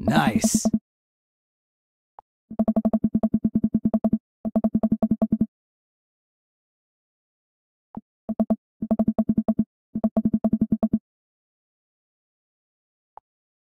Nice.